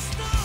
Stop! not